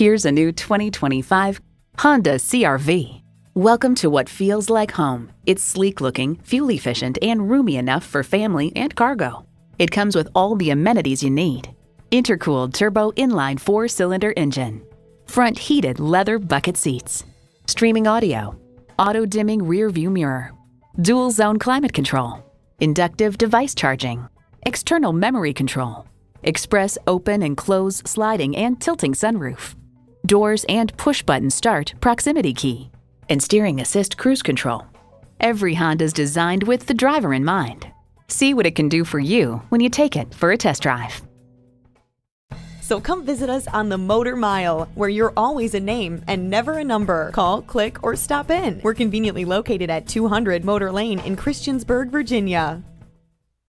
Here's a new 2025 Honda CRV. Welcome to what feels like home. It's sleek looking, fuel efficient, and roomy enough for family and cargo. It comes with all the amenities you need. Intercooled turbo inline four cylinder engine, front heated leather bucket seats, streaming audio, auto dimming rear view mirror, dual zone climate control, inductive device charging, external memory control, express open and close sliding and tilting sunroof, doors and push button start proximity key, and steering assist cruise control. Every Honda is designed with the driver in mind. See what it can do for you when you take it for a test drive. So come visit us on the Motor Mile, where you're always a name and never a number. Call, click, or stop in. We're conveniently located at 200 Motor Lane in Christiansburg, Virginia.